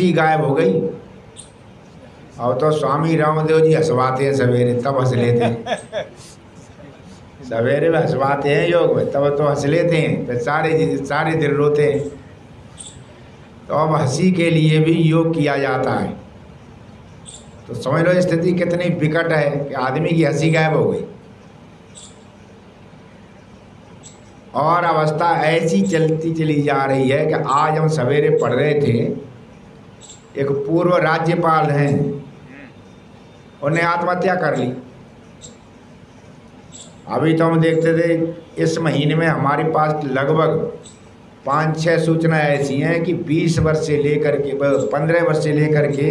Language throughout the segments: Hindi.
हँसी गायब हो गई। और तो स्वामी रामदेव जी हंसवाते हैं सवेरे, तब हंस लेते हैं। सवेरे में हंसवाते हैं योग में, तब तो हंस लेते हैं, फिर सारे सारे दिन रोते हैं। तो अब हँसी के लिए भी योग किया जाता है। तो समझ लो स्थिति कितनी विकट है कि आदमी की हँसी गायब हो गई। और अवस्था ऐसी चलती चली जा रही है कि आज हम सवेरे पढ़ रहे थे एक पूर्व राज्यपाल हैं। उन्हें आत्महत्या कर ली। अभी तो हम देखते थे, इस महीने में हमारे पास लगभग पाँच छः सूचनाएँ ऐसी हैं कि 20 वर्ष से लेकर के पंद्रह वर्ष से लेकर के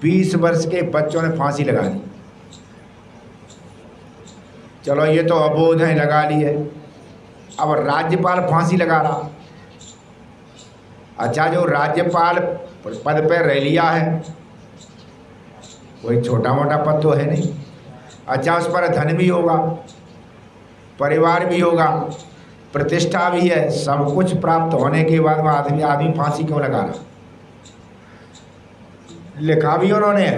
20 वर्ष के बच्चों ने फांसी लगा ली चलो ये तो अबोध है, लगा ली है। अब राज्यपाल फांसी लगा रहा। अच्छा जो राज्यपाल पद पर रह लिया है, कोई छोटा मोटा पद तो है नहीं। अच्छा उस पर धन भी होगा, परिवार भी होगा, प्रतिष्ठा भी है, सब कुछ प्राप्त होने के बाद में आदमी आदमी फांसी क्यों लगा रहा? लिखा भी उन्होंने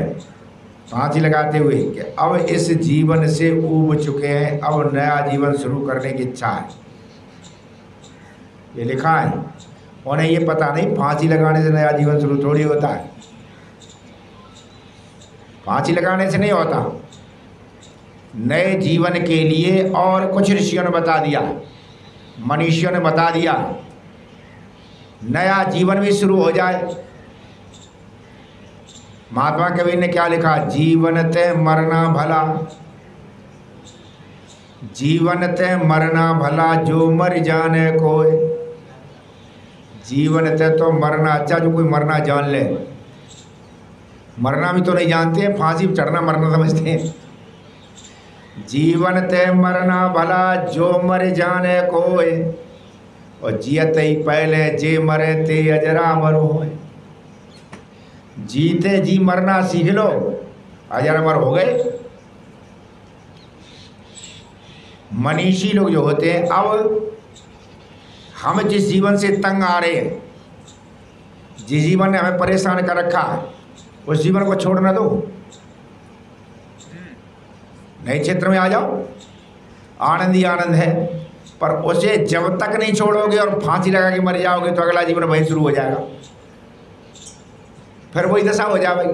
फांसी लगाते हुए, कि अब इस जीवन से उब चुके हैं, अब नया जीवन शुरू करने की इच्छा है। ये लिखा है उन्हें ये पता नहीं, फांसी लगाने से नया जीवन शुरू थोड़ी होता है। फांसी लगाने से नहीं होता। नए जीवन के लिए और कुछ ऋषियों ने बता दिया, मनुष्यों ने बता दिया, नया जीवन भी शुरू हो जाए। महात्मा कबीर ने क्या लिखा? जीवन ते मरना भला। जीवन ते मरना भला, जो मर जाने कोई जीवन ते तो मरना अच्छा जो कोई मरना जान ले। मरना भी तो नहीं जानते हैं फांसी चढ़ना, मरना समझते हैं। जीवन ते मरना भला, जो मर जाने कोई और जियत ही पहले, जे मरे ते अजरा मरो जीते जी मरना सीख लो, अजर अमर हो गए। मनीषी लोग जो होते हैं, अब हम जिस जीवन से तंग आ रहे हैं, जिस जीवन ने हमें परेशान कर रखा है, उस जीवन को छोड़ना दो। नए क्षेत्र में आ जाओ। आनंद ही आनंद है, पर उसे जब तक नहीं छोड़ोगे और फांसी लगा के मर जाओगे तो अगला जीवन वही शुरू हो जाएगा। फिर वही दशा हो जाएगी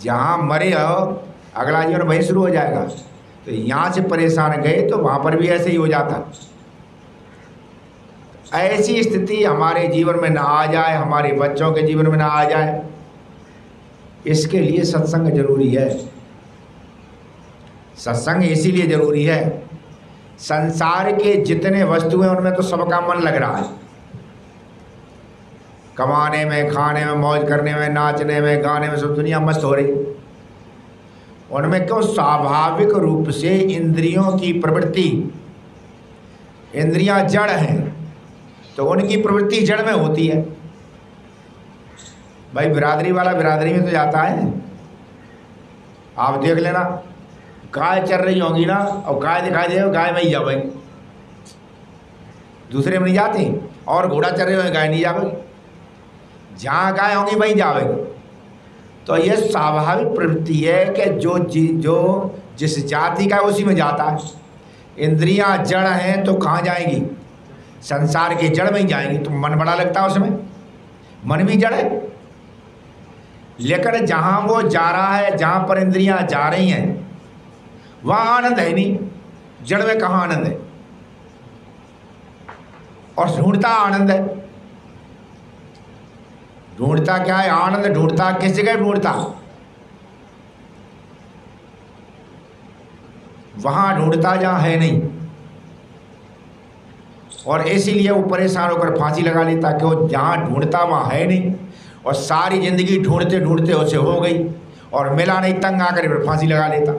जहाँ मरे हो, अगला जीवन वही शुरू हो जाएगा। तो यहाँ से परेशान गए तो वहाँ पर भी ऐसे ही हो जाता। ऐसी स्थिति हमारे जीवन में ना आ जाए, हमारे बच्चों के जीवन में ना आ जाए, इसके लिए सत्संग ज़रूरी है। सत्संग इसीलिए ज़रूरी है, संसार के जितने वस्तु हैं, उनमें तो सबका मन लग रहा है। कमाने में, खाने में, मौज करने में, नाचने में, गाने में सब दुनिया मस्त हो रही। उनमें क्यों? स्वाभाविक रूप से इंद्रियों की प्रवृत्ति। इंद्रियाँ जड़ हैं। तो उनकी प्रवृत्ति जड़ में होती है। भाई, बिरादरी वाला बिरादरी में तो जाता है। आप देख लेना, गाय चल रही होंगी ना, और गाय दिखाई दे गाय में ही जाओगी। दूसरे में नहीं जाती, और घोड़ा चल रहे होंगे, गाय नहीं जाओगी। जहाँ गाय होंगी, वहीं जाओगी। तो ये स्वाभाविक प्रवृत्ति है कि जो जी, जो जिस जाति का उसी में जाता है। इंद्रियाँ जड़ हैं तो कहाँ जाएँगी? संसार के जड़ में ही जाएँगी तो मन बड़ा लगता है उसमें। मन भी जड़ है। लेकिन जहाँ वो जा रहा है, जहाँ पर इंद्रियाँ जा रही हैं, वहाँ आनंद है नहीं। जड़ में कहाँ आनंद है? और ढूंढता आनंद है। ढूंढता क्या है? आनंद ढूंढता, किस जगह ढूंढता? वहाँ ढूंढता जहाँ है नहीं। और इसीलिए वो परेशान होकर फांसी लगा लेता कि वो जहाँ ढूंढता वहाँ है नहीं। और सारी ज़िंदगी ढूंढते ढूंढते उसे हो गई और मिला नहीं, तंग आकर फिर फांसी लगा लेता।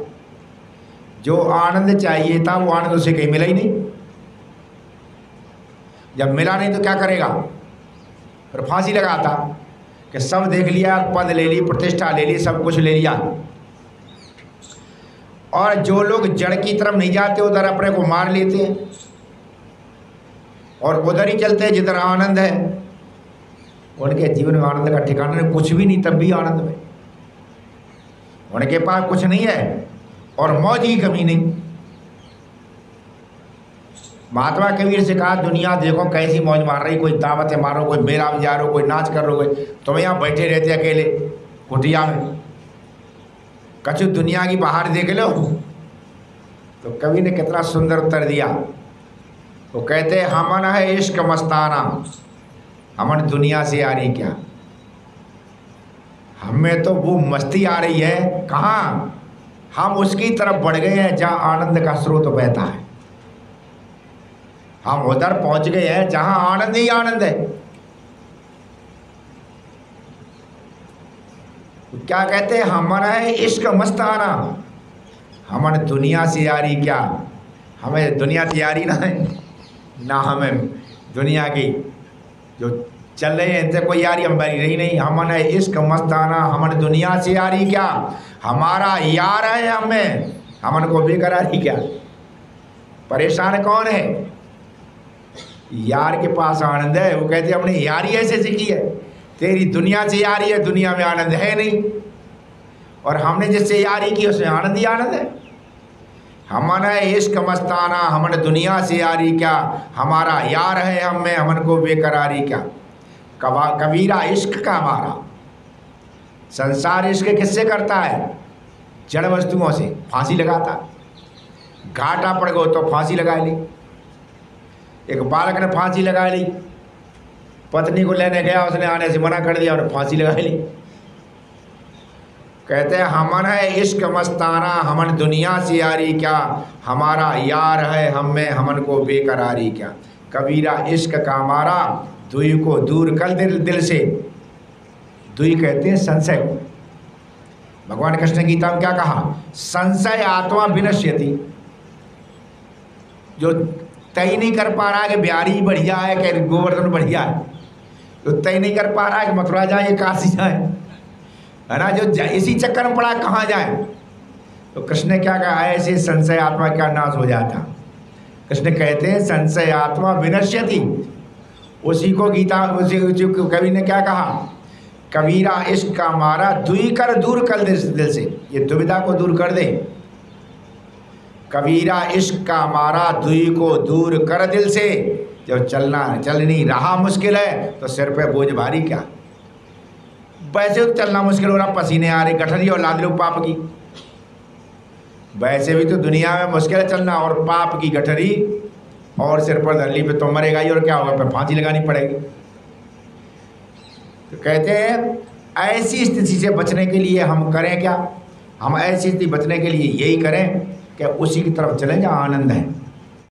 जो आनंद चाहिए था, वो आनंद उसे कहीं मिला ही नहीं। जब मिला नहीं तो क्या करेगा? फिर फांसी लगाता कि सब देख लिया पद ले ली, प्रतिष्ठा ले ली, सब कुछ ले लिया। और जो लोग जड़ की तरफ़ नहीं जाते, उधर अपने को मार लेते हैं। और उधर ही चलते हैं, जिधर आनंद है। उनके जीवन में आनंद का ठिकाना नहीं कुछ भी नहीं, तब भी आनंद में। उनके पास कुछ नहीं है, और मौज की कमी नहीं। महात्मा कबीर से कहा, दुनिया देखो, कैसी मौज मार रही कोई दावत मारो, कोई मेला में जा हो, कोई नाच कर हो, कोई तुम यहाँ बैठे रहते अकेले, कुटिया में। कछु दुनिया की बाहर देख लो। तो कवि ने कितना सुंदर उत्तर दिया। वो कहते हमन है इश्क मस्ताना। हमन दुनिया से आ रही क्या? हमें तो वो मस्ती आ रही है। कहाँ? हम उसकी तरफ़ बढ़ गए हैं, जहाँ आनंद का स्रोत बहता है। हम उधर पहुँच गए हैं, जहाँ आनंद ही आनंद है। क्या कहते हैं हमारा है इश्क मस्ताना। हमन दुनिया से यारी क्या? हमें दुनिया से यारी ना है। ना हमें दुनिया की। जो चल रहे हैं, इनसे कोई यारी हमारी रही नहीं। हमन है इश्क मस्ताना, हमन दुनिया से यारी क्या? हमारा यार है हमें हमन को बेकरारी क्या? परेशान कौन है? यार के पास आनंद है। वो कहते हमने यारी ऐसे सीखी है। तेरी दुनिया से यारी है, दुनिया में आनंद है नहीं। और हमने जिससे यारी की, उसमें आनंद ही आनंद है। हमारा इश्क मस्ताना हमने दुनिया से यारी क्या? हमारा यार है हम में हमन को बेकरारी क्या? कबा कबीरा इश्क का हमारा। संसार इश्क किससे करता है? जड़ वस्तुओं से, फांसी लगाता। घाटा पड़ गो तो फांसी लगा ली। एक बालक ने फांसी लगा ली। पत्नी को लेने गया, उसने आने से मना कर दिया और फांसी लगा ली। कहते हैं, हमन है इश्क मस्ताना, हमन दुनिया से यारी क्या? हमारा यार है हम में, हमन को बेकरारी क्या? कबीरा, इश्क का हमारा दुई को दूर कर दिल दिल से। दुई कहते हैं, संशय को। भगवान कृष्ण गीता में क्या कहा? संशय आत्मा विनश्यति। जो तय नहीं कर पा रहा है कि बिहारी बढ़िया है, कि गोवर्धन बढ़िया है तो तय नहीं कर पा रहा है कि मथुरा जाए काशी जाए। है ना? जो इसी चक्कर में पड़ा कहाँ जाए? तो कृष्ण ने क्या कहा? ऐसे संशय आत्मा क्या नाश हो जाता। कृष्ण कहते हैं संशय आत्मा विनश्यति। उसी को गीता उसी, उसी कवि ने क्या कहा? कबीरा इश्क का मारा दुई कर दूर कर दे दिल से। ये दुविधा को दूर कर दे। कबीरा इश्क का मारा दुई को दूर कर दिल से। जब चलना चल नहीं रहा मुश्किल है तो सिर पे बोझ भारी क्या? वैसे तो चलना मुश्किल हो रहा, पसीने आ रहे, गठरी और लाद लो पाप की। वैसे भी तो दुनिया में मुश्किल है चलना, और पाप की गठरी और सिर पर धरली पे तो मरेगा ही, और क्या होगा, फिर फांसी लगानी पड़ेगी। तो कहते हैं, ऐसी स्थिति से बचने के लिए हम करें क्या? हम ऐसी स्थिति बचने के लिए यही करें कि उसी की तरफ़ चलें जहाँ आनंद है।